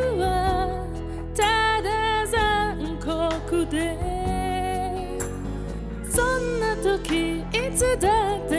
はただ残酷で。そんな時いつだって